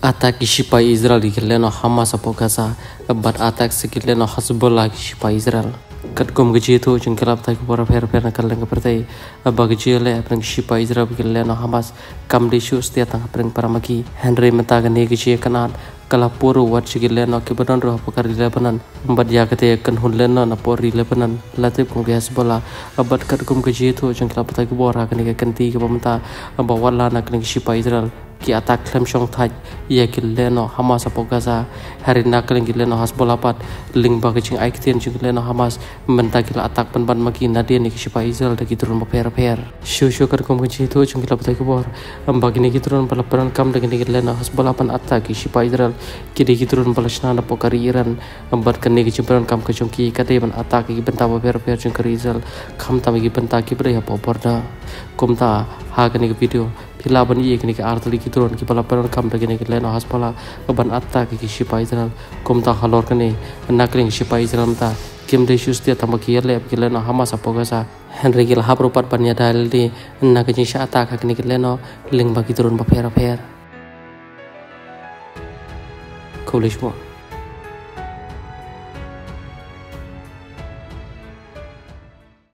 atak sipai Israel gileno Hamas apo Gaza. Bat atak sigileno Hezbollah sipai Israel. Gaji itu jeng kelap tak bora per per nakal leng pertai abba gaji le apreng sipai Israel gileno Hamas. Kam di shu stia tang apreng paramaki Henry mentagan ni gaji kanan kala puru wat sigileno kibanon roh pakar di Lebanon. Embat ya kate kan hun leno na pori Lebanon. Latip kong Hezbollah. Abat kat gom gaji itu jeng kelap tak bora kan ni kan ti ke pementa. Abba wala nak sipai Israel ki atak klem shong thaj ya ki leno hamas apo gaza hari nakling ki leno has bolapat ling ba ki ching aik tien ching leno hamas menta ki atak pan ban maki nadia ni ki shipa israel da ki turun ba per per shu shu kar kom ki to chung ki la ki bor am ba ki ni ki turun pala peran kam da ki ni ki leno has bolapan atak ki shipa israel ki di ki turun pala shna na po kari iran am bat kan ni ki chimperan kam ka chung ki kate ban atak ki benta ba per per chung kari israel kham ta ki benta ki bre ya po porda kumta ha ka ni video pila ban ye kini ke artli ki turon ki pala peron kam dagene ke leno haspala ban atta ki shipa israel. Kom ta halor kene nakling shipa israel ta. Kim de shus dia tamba ki yele ki leno hamas apoga sa henry gil ha propat panya dal di nakini sha atta ka kini ke leno ling ba ki turon ba pera per Coolish one.